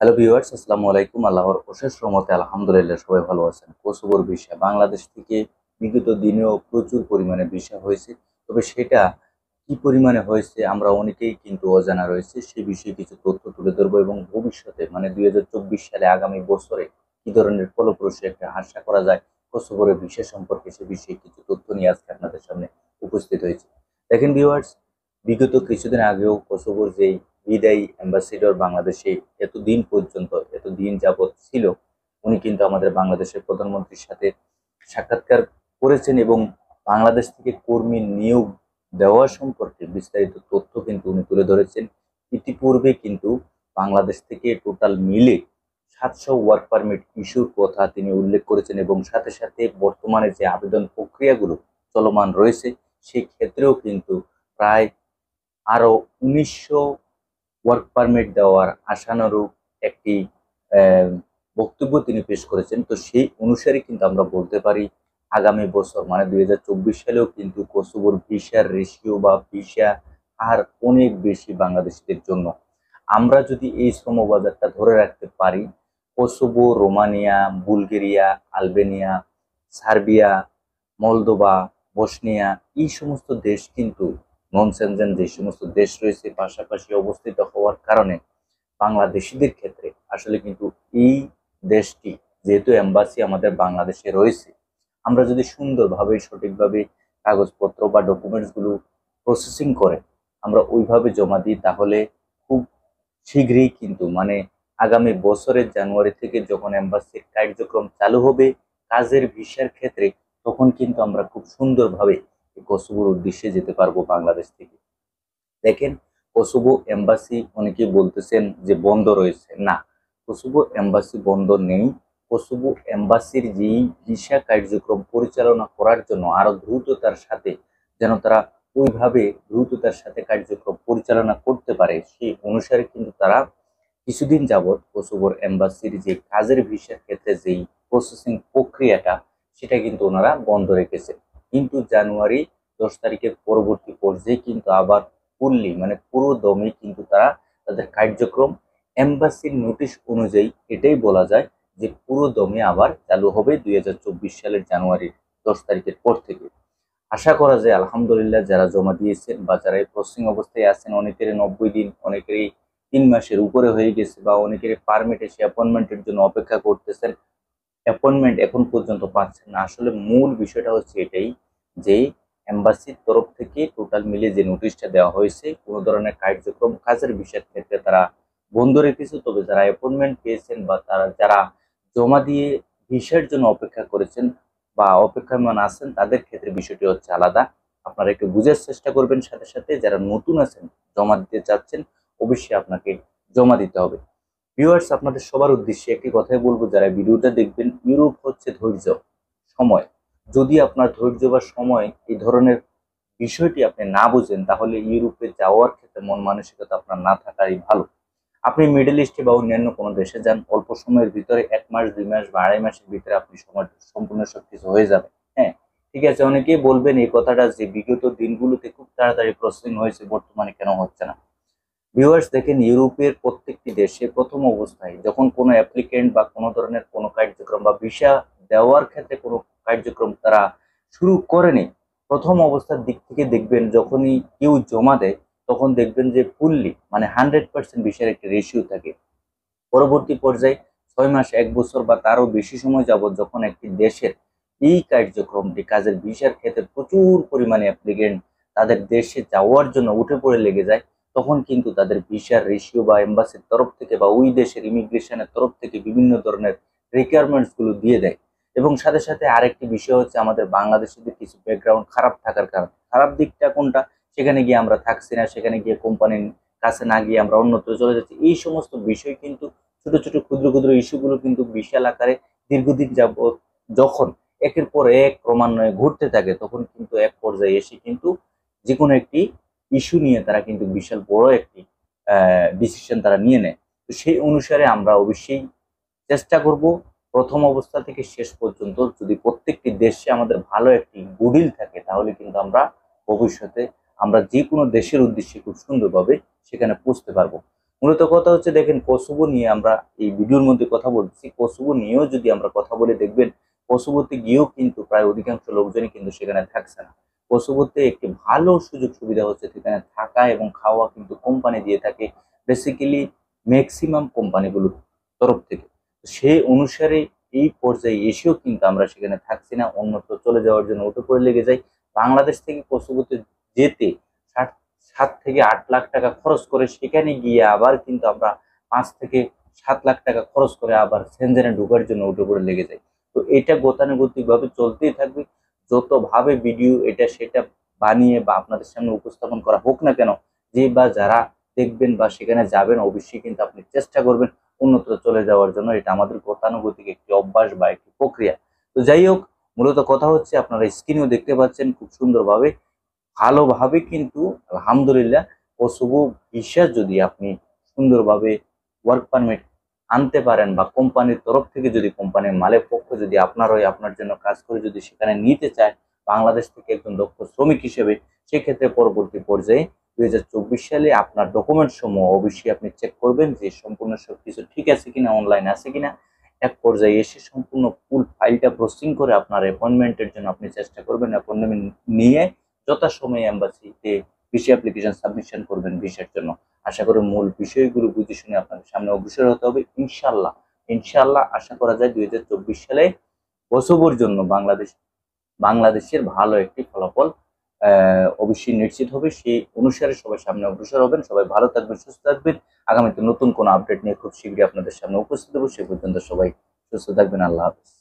Hello viewers আসসালামু আলাইকুম। আল্লাহর অশেষ রহমতে আলহামদুলিল্লাহ সবাই ভালো আছেন। কোসোভোর ভিসা বাংলাদেশ থেকে বিগত দিনেও প্রচুর পরিমাণে ভিসা হয়েছে। তবে সেটা কি পরিমাণে হয়েছে, আমরা অনেকেই কিন্তু অজানা রয়েছে। সে বিষয়ে কিছু তথ্য তুলে ধরবো এবং ভবিষ্যতে মানে দুই হাজার চব্বিশ সালে আগামী বছরে কি ধরনের ফলপ্রসূ একটা আশা করা যায় কোসোভোরের ভিসা সম্পর্কে সে বিষয়ে কিছু তথ্য নিয়ে আজকে আপনাদের সামনে উপস্থিত হয়েছে। দেখেন ভিউয়ার্স বিগত কিছুদিন আগেও কোসোভোর যেই বিদায়ী অ্যাম্বাসিডর বাংলাদেশে এতদিন পর্যন্ত, এতদিন যাবৎ ছিল, উনি কিন্তু আমাদের বাংলাদেশের প্রধানমন্ত্রীর সাথে সাক্ষাৎকার করেছেন এবং বাংলাদেশ থেকে কর্মী নিয়োগ দেওয়া সম্পর্কে বিস্তারিত তথ্য কিন্তু উনি তুলে ধরেছেন। ইতিপূর্বে কিন্তু বাংলাদেশ থেকে টোটাল মিলে সাতশো ওয়ার্ক পারমিট ইস্যুর কথা তিনি উল্লেখ করেছেন এবং সাথে সাথে বর্তমানে যে আবেদন প্রক্রিয়াগুলো চলমান রয়েছে সেই ক্ষেত্রেও কিন্তু প্রায় আরও উনিশশো ওয়ার্ক পারমিট দেওয়ার আশানুরূপ একটি বক্তব্য তিনি পেশ করেছেন। তো সেই অনুসারে কিন্তু আমরা বলতে পারি, আগামী বছর মানে দু হাজার চব্বিশ সালেও কিন্তু কোসোভোর ভিসার রেশিও বা ভিসা আর অনেক বেশি বাংলাদেশিদের জন্য। আমরা যদি এই শ্রমবাজারটা ধরে রাখতে পারি Kosovo Romania Bulgaria Albania Serbia Moldova Bosnia এই সমস্ত দেশ কিন্তু নন যে সমস্ত দেশ রয়েছে পাশাপাশি অবস্থিত হওয়ার কারণে বাংলাদেশিদের ক্ষেত্রে আসলে কিন্তু এই দেশটি যেহেতু এম্বাসি আমাদের বাংলাদেশে রয়েছে, আমরা যদি সুন্দরভাবে, সঠিকভাবে কাগজপত্র বা ডকুমেন্টসগুলো প্রসেসিং করে আমরা ওইভাবে জমা দিই, তাহলে খুব শীঘ্রই কিন্তু মানে আগামী বছরের জানুয়ারি থেকে যখন এম্বাসির কার্যক্রম চালু হবে, কাজের ভিসার ক্ষেত্রে তখন কিন্তু আমরা খুব সুন্দরভাবে এই কসোভোর উদ্দেশ্যে যেতে পারব বাংলাদেশ থেকে। দেখেন, কসোভো এম্বাসি অনেকে বলতেছেন যে বন্ধ রয়েছে। না, কসোভো এম্বাসি বন্ধ নেই। কসোভো এম্বাসির যেই ভিসা কার্যক্রম পরিচালনা করার জন্য আরও দ্রুততার সাথে, যেন তারা ওইভাবে দ্রুততার সাথে কার্যক্রম পরিচালনা করতে পারে, সেই অনুসারে কিন্তু তারা কিছুদিন যাবৎ কসোভোর এম্বাসির যে কাজের ভিসার ক্ষেত্রে যেই প্রসেসিং প্রক্রিয়াটা, সেটা কিন্তু ওনারা বন্ধ রেখেছে। কিন্তু জানুয়ারি দশ তারিখের পরবর্তী পর্যায়ে কিন্তু আবার ফুললি মানে পুরো দমে কিন্তু তারা তাদের কার্যক্রম, এম্বাসির নোটিশ অনুযায়ী এটাই বলা যায় যে পুরো দমে আবার চালু হবে দুই হাজার চব্বিশ সালের জানুয়ারির দশ তারিখের পর থেকে। আশা করা যায় আলহামদুলিল্লাহ যারা জমা দিয়েছেন বা যারা এই প্রসেসিং অবস্থায় আছেন, অনেকের নব্বই দিন অনেকেরই তিন মাসের উপরে হয়ে গেছে বা অনেকের পারমিট এসে অ্যাপয়েন্টমেন্টের জন্য অপেক্ষা করতেছেন অ্যাপয়েন্টমেন্ট এখন পর্যন্ত পাচ্ছেন না। আসলে মূল বিষয়টা হচ্ছে এটাই যে এম্বাসির তরফ থেকে টোটাল মিলে যে নোটিশটা দেওয়া হয়েছে, কোনো ধরনের কার্যক্রম, কাজের বিষয়ের ক্ষেত্রে তারা বন্ধ রেখেছে। তবে যারা অ্যাপয়েন্টমেন্ট পেয়েছেন বা তারা, যারা জমা দিয়ে ভিসার জন্য অপেক্ষা করেছেন বা অপেক্ষামান আছেন, তাদের ক্ষেত্রে বিষয়টি হচ্ছে আলাদা। আপনারা একটু বুঝার চেষ্টা করবেন সাথে সাথে। যারা নতুন আছেন, জমা দিতে চাচ্ছেন, অবশ্যই আপনাকে জমা দিতে হবে। ভিউয়ার্স আপনাদের সবার উদ্দেশ্যে একটি কথাই বলব, যারা ভিডিওটা দেখবেন ইউরোপ হচ্ছে ধৈর্য, সময়। যদি আপনার ধৈর্য বা সময় এই ধরনের বিষয়টি আপনি না বুঝেন, তাহলে ইউরোপে যাওয়ার ক্ষেত্রে মন মানসিকতা আপনার না থাকাই ভালো। আপনি মিডল ইস্টে বা অন্যান্য কোনো দেশে যান, অল্প সময়ের ভিতরে এক মাস, দুই মাস বা আড়াই মাসের ভিতরে আপনি সময়, সম্পূর্ণ সবকিছু হয়ে যাবে। হ্যাঁ ঠিক আছে, অনেকেই বলবেন এই কথাটা যে বিগত দিনগুলোতে খুব তাড়াতাড়ি প্রসেসিং হয়েছে, বর্তমানে কেন হচ্ছে না। ভিউয়ার্স দেখেন, ইউরোপের প্রত্যেকটি দেশে প্রথম অবস্থায় যখন কোনো অ্যাপ্লিকেন্ট বা কোনো ধরনের কোনো কার্যক্রম বা ভিসা দেওয়ার ক্ষেত্রে কোনো কার্যক্রম তারা শুরু করেনি, প্রথম অবস্থার দিক থেকে দেখবেন যখনই কেউ জমা দেয়, তখন দেখবেন যে ফুললি মানে হান্ড্রেড পার্সেন্ট ভিসার একটি রেশিও থাকে। পরবর্তী পর্যায়ে ছয় মাস, এক বছর বা তারও বেশি সময় যাবত যখন একটি দেশের এই কার্যক্রমটি কাজের ভিসার ক্ষেত্রে প্রচুর পরিমাণে অ্যাপ্লিকেন্ট তাদের দেশে যাওয়ার জন্য উঠে পড়ে লেগে যায় তখন কিন্তু তাদের ভিসার রেশিও বা এম্বাসির তরফ থেকে বা ওই দেশের ইমিগ্রেশনের তরফ থেকে বিভিন্ন ধরনের রিকোয়ারমেন্টসগুলো দিয়ে দেয়। এবং সাথে সাথে আরেকটি বিষয় হচ্ছে আমাদের বাংলাদেশিদের কিছু ব্যাকগ্রাউন্ড খারাপ থাকার কারণে। খারাপ দিকটা কোনটা? সেখানে গিয়ে আমরা থাকছি না, সেখানে গিয়ে কোম্পানির কাছে না গিয়ে আমরা অন্যত্র চলে যাচ্ছি। এই সমস্ত বিষয় কিন্তু ছোট ছোট ক্ষুদ্র ক্ষুদ্র ইস্যুগুলো কিন্তু বিশাল আকারে দীর্ঘদিন যাব যখন একের পর এক ক্রমান্বয়ে ঘুরতে থাকে, তখন কিন্তু এক পর্যায়ে এসে কিন্তু যে কোনো একটি ইস্যু নিয়ে তারা কিন্তু বিশাল বড় একটি ডিসিশন তারা নিয়ে নেয়। তো সেই অনুসারে আমরা অবশ্যই চেষ্টা করব প্রথম অবস্থা থেকে শেষ পর্যন্ত যদি প্রত্যেকটি দেশে আমাদের ভালো একটি গুডিল থাকে, তাহলে কিন্তু আমরা ভবিষ্যতে আমরা যে কোনো দেশের উদ্দেশ্যে খুব সুন্দরভাবে সেখানে পৌঁছতে পারব। মূলত কথা হচ্ছে, দেখেন কসুবো নিয়ে আমরা এই ভিডিওর মধ্যে কথা বলছি। কসুবো নিয়েও যদি আমরা কথা বলে দেখবেন কসুবোতে গিয়েও কিন্তু প্রায় অধিকাংশ লোকজনই কিন্তু সেখানে থাকছে না। কসুবোতে একটি ভালো সুযোগ সুবিধা হচ্ছে সেখানে থাকা এবং খাওয়া কিন্তু কোম্পানি দিয়ে থাকে। বেসিক্যালি ম্যাক্সিমাম কোম্পানিগুলোর তরফ থেকে। সেই অনুসারে এই পর্যায়ে এসেও কিন্তু আমরা সেখানে থাকছি না, অন্যত্র চলে যাওয়ার জন্য উঠে পড়ে লেগে যাই বাংলাদেশ থেকে কসুবোতে যেতে ষাট সাত থেকে আট লাখ টাকা খরচ করে সেখানে গিয়ে আবার কিন্তু আমরা পাঁচ থেকে সাত লাখ টাকা খরচ করে আবার সেনজেনে ঢোকার জন্য উঠে পড়ে লেগে যাই তো এটা গতানুগতিক ভাবে চলতেই থাকবে। যতভাবে ভিডিও এটা সেটা বানিয়ে বা আপনাদের সামনে উপস্থাপন করা হোক না কেন, যে বা যারা দেখবেন বা সেখানে যাবেন, অবশ্যই কিন্তু আপনি চেষ্টা করবেন উন্নত চলে যাওয়ার জন্য। এটা আমাদের গতানুগতিক একটি অভ্যাস বা একটি প্রক্রিয়া। তো যাই হোক, মূলত কথা হচ্ছে আপনারা স্ক্রিনেও দেখতে পাচ্ছেন খুব সুন্দরভাবে। ভালোভাবে কিন্তু আলহামদুলিল্লাহ কসুবু ভিসা যদি আপনি সুন্দরভাবে ওয়ার্ক পারমিট আনতে পারেন বা কোম্পানির তরফ থেকে যদি কোম্পানির মালের পক্ষ যদি আপনার হয়ে আপনার জন্য কাজ করে যদি সেখানে নিতে চায়, বাংলাদেশ থেকে একজন দক্ষ শ্রমিক হিসেবে, সেক্ষেত্রে পরবর্তী পর্যায়ে দুই হাজার চব্বিশ সালে আপনার ডকুমেন্ট সমূহ অবশ্যই আপনি চেক করবেন যে সম্পূর্ণ সব কিছু ঠিক আছে কিনা অনলাইন আছে কিনা। এক পর্যায়ে এসে সম্পূর্ণ ফুল ফাইলটা প্রসেসিং করে আপনার অ্যাপয়েন্টমেন্টের জন্য আপনি চেষ্টা করবেন অ্যাপয়েন্টমেন্ট নিয়ে যথাসময়ে এম্বাসিতে ভিসা অ্যাপ্লিকেশন সাবমিশন করবেন ভিসার জন্য। আশা করি মূল বিষয়গুলো বুঝে শুনে আপনাদের সামনে অগ্রসর হতে হবে। ইনশাল্লাহ ইনশাল্লাহ আশা করা যায় দুই হাজার চব্বিশ সালে কোসোভোর জন্য বাংলাদেশ, বাংলাদেশের ভালো একটি ফলাফল অবশ্যই নিশ্চিত হবে। সেই অনুসারে সবাই সামনে অগ্রসর হবেন। সবাই ভালো থাকবেন, সুস্থ থাকবেন। আগামীতে নতুন কোনো আপডেট নিয়ে খুব শীঘ্রই আপনাদের সামনে উপস্থিত হব। সে পর্যন্ত সবাই সুস্থ থাকবেন। আল্লাহ হাফিজ।